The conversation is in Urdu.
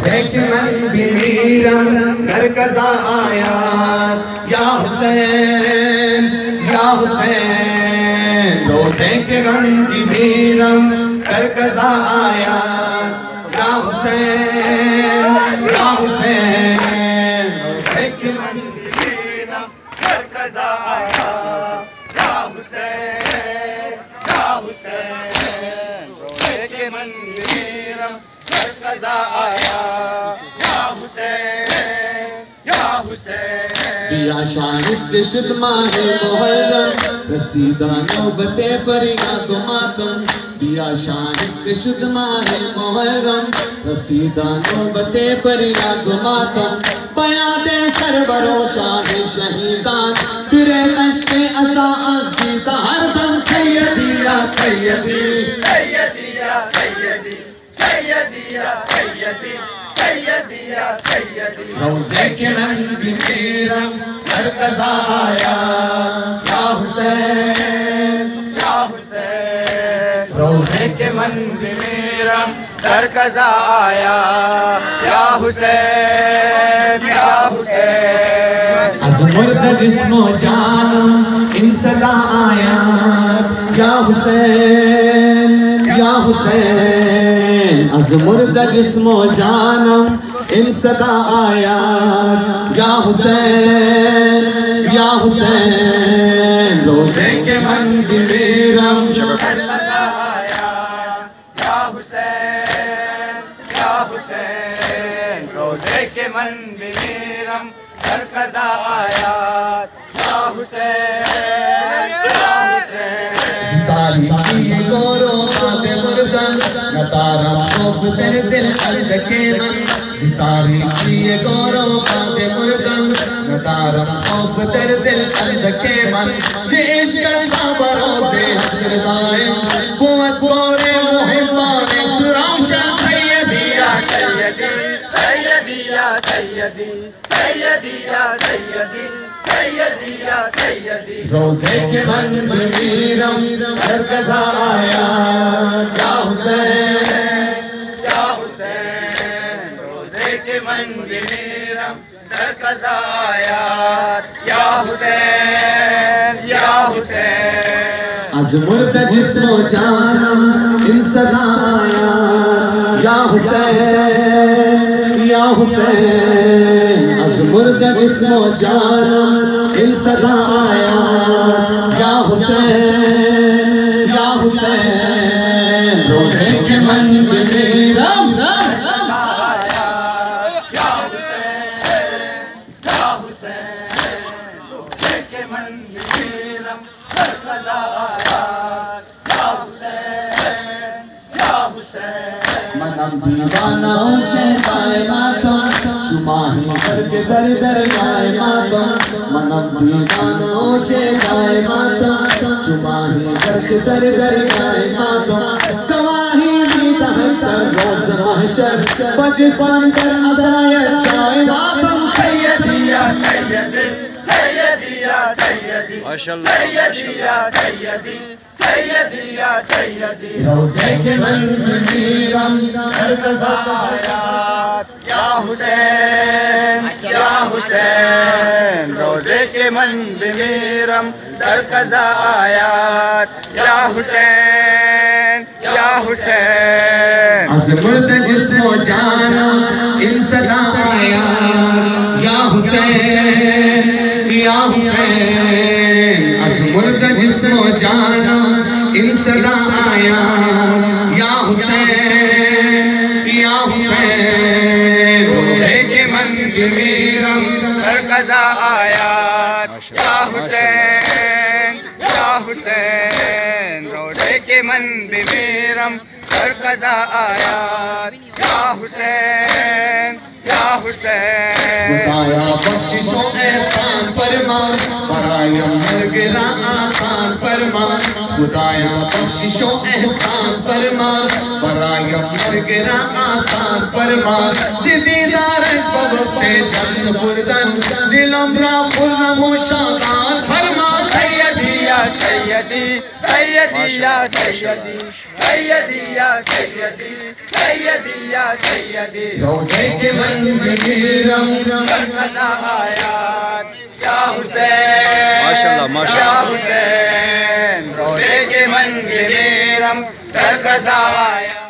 روزے کے بھی میرم گھر قضا آیا یا حسین یا حسین روزے کے بھی میرم گھر قضا آیا یا حسین یا حسین روزے کے بھی میرم قضا آیا یا حسین یا حسین کے بھی میرم قضا آیا بیا شاہد شد ماہ محرم رسیدہ نوبت فریاد و ماتم بیا شاہد شد ماہ محرم رسیدہ نوبت فریاد و ماتم بیاد سرور و شاہ شہیدان پھرے کشت اسا عزیزہ ہر دم سیدی یا سیدی سیدی یا سیدی یا سیدی روزے کے من بھی میرا گھر قضا آیا۔ یا حسین۔ یا حسین۔ روزے کے من بھی میرا گھر قضا آیا۔ یا حسین یا حسین۔ از مرد جسم و جان ان صدا آیا۔ یا حسین یا حسین۔ از مرد جسم و جانم ان صدا آیا. یا حسین یا حسین روزے کے من بھی میرم. روزے کے من میرم. گھر قضا آیا. یا حسین یا حسین. تاریخی گورو نتارا خوف در دل قلب کے من. تاریخی گورو آب مردن نتارا خوف در دل قلب کے من. سے عشق حشر قوت بورے محبان چراوشن سیدی یا سیدی. سیدی یا سیدی سیدی یا سیدی سیدی یا سیدی. روزے کے من میرم ہر قضا آیا. یا حسین؟ من بھی میرم در قضا آیا یا حسین یا حسین۔ از مرد جسم و جانم ان صدا آیا یا حسین یا حسین۔ از مرد جسم و جانم ان صدا آیا یا حسین یا حسین۔ روزے کے من بھی کے من بھی آیا یا حسین یا حسین۔ منم دیوانہ شہدائے ماتم شماہی کر کے در در گائے ماتم منم دیوانہ شہدائے ماتم شماہی کر کے در در گائے ماتم گواہی بھی دہر کر، روز محشر بجسان کر ادائے جائے ماتم سیدی یا سیدی سیدی یا سیدی سیدی یا سیدی سیدی یا سیدی۔ روزے کے من میرم یا حسین یا حسین روزے کے در قضا آیا یا حسین یا حسین۔ از مرد جسم و جانم ان صدا آیا۔ یا حسین۔ یا حسین از مرد جسم و جانم ان صدا آیا۔ یا حسین یا حسین روزے کے من میرم در قضا آیا۔ یا حسین یا حسین، روزے کے من میرم در قضا آیا۔ یا حسین یا حسین۔ خدایا بخشش و احسان فرمان برایا مرگرا آسان فرمان خدایا بخشش و احسان فرمان برایا مرگرا آسان فرما۔ فرمان زدیدارش بوقت جلس بردن دلم را خرم و شادان فرمان سیدی یا سیدی سیدی یا سیدی سیدی یا سیدی سیدی یا سیدی۔ روزے کے منظرم سرکزا آیات یا حسین ماشاءاللہ، ماشاءاللہ۔ یا حسین۔ روزے کے من گریرم سرکزا آیات۔